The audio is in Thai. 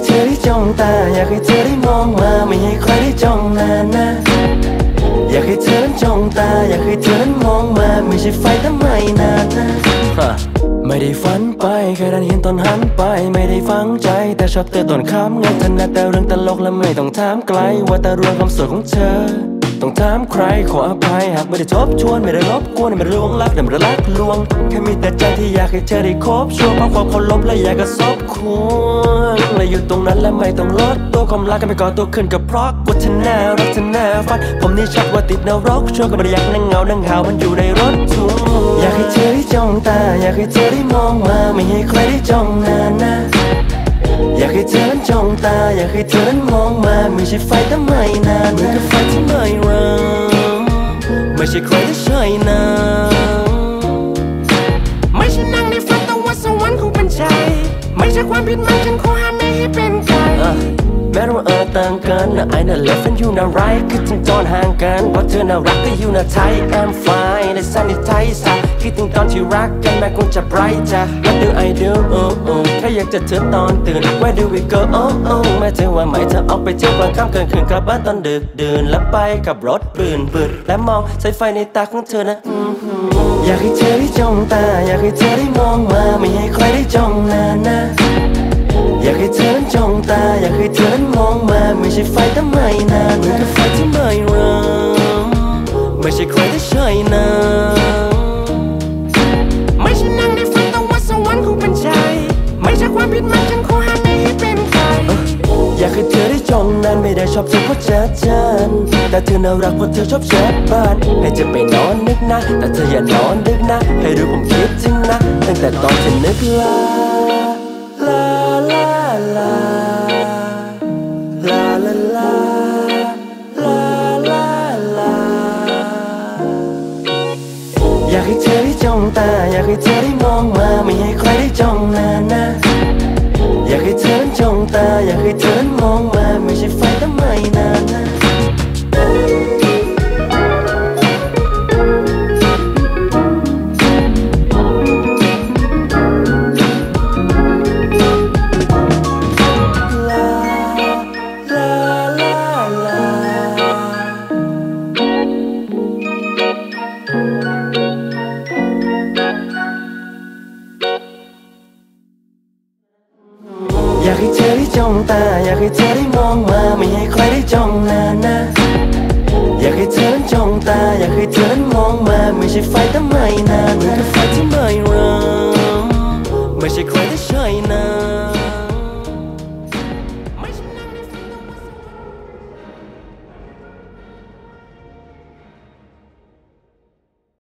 ให้เธอได้จ้องตา อยากให้เธอได้มองมาไม่ให้ใครได้จ้องนานนะอยากให้เธอนั้นจ้องตา อยากให้เธอนั้นมองมาไม่ใช่ไฟทำไมนานนะไม่ได้ฝันไปแค่ดันเห็นตอนหันไป ไม่ได้ฟังใจ แต่ชอบเธอตอนข้ามไงเธอนะแต่เรื่องตลกและไม่ต้องถามไกล ว่าแต่รวมความสวยของเธอ ต้องถามใครขออภัยหากไม่ได้ทบทวนไม่ได้รบกวนไม่ได้ลวงรักแต่ไม่ได้รักลวงแค่มีแต่ใจที่อยากให้เธอได้คบชัวร์เพราะความเคารพและอยากกระซบควรและอยู่ตรงนั้นและไม่ต้องลดตัวความรักกันไปก่อนตัวขึ้นกับเพราะกลัวเธอแน่รักแน่ฝันผมนี่ชัดว่าติดนรกชัวร์ก็ไม่ได้อยากนั่งเงานั่งหาวมันอยู่ในรถทัวอยากให้เธอได้จ้องตา อยากให้เธอได้มองมาไม่ให้ใครได้จ้องนานนะอยากให้เธอ จ้องตาอยากให้เธอนั้นมองมาไม่ใช่ไฟแต่ไม่นานเหมือนกับไฟที่ไม่ริ่มไม่ใช่ใครที่ใช่นางไม่ใช่นางในฝันแต่ว่าสวรรค์คงเป็นใจ ไม่ใช่ความผิดมันฉันขอห้ามไม่ให้เป็นใคร แม้เราเออต่างกันนะไอ้น่ะเลิฟเป็นอยู่น่าไรคิดถึงตอนห่างกันเพราะเธอน่ารักก็อยู่น่าไทย I'm fine ในสันนิษฐานสาคิดถึงตอนที่รักกันแม้คงจะไบรท์จ้ะ What do I do oh oh แค่อยากจะเธอตอนตื่น Where do we go oh oh แม้เธอว่าไม่เธอออกไปเที่ยวกลางค่ำกลางคืนกลับบ้านตอนดึกดื่นแล้วไปกับรถปืนปืนและมองสายไฟในตาของเธอนะอยากให้เธอได้จ้องตา อยากให้เธอได้มองมา ไม่ให้ใครได้จ้องนานนะ องตาอยากให้เธอนั้นมองมาไม่ใช่ไฟแต่ไม่นานเหมือนกับไฟที่ไม่เริ่มไม่ใช่ใครที่ใช่นานไม่ใช่นั่งในฝันแต่ว่าสวรรค์คงเป็นใจ ไม่ใช่ความผิดมันฉันขอห้ามไม่ให้เป็นไกลอยากให้เธอได้จ้องนานไม่ได้ชอบเธอเพราะจัดจานแต่เธอน่ารักเพราะเธอชอบแชทบ้านให้เธอไปนอนนึกนะ แต่เธออย่านอนดึกนะ ให้รู้ผมคิดถึงนะ ตั้งแต่ตอนเธอนึกลา ตา อยากให้เธอได้มองมาไม่ให้ใครได้จ้องนานนะ อยากให้เธอจ้องตา อยากให้เธอมองมาากให้เธอได้จ้องตา อยากให้เธอได้มองมา ไม่ให้ใครได้จ้องนานนะ อยากให้เธอนั้นจ้องตา อยากให้เธอนั้นมองมา ไม่ใช่ไฟทำไมนานเหมือนกับไฟที่มา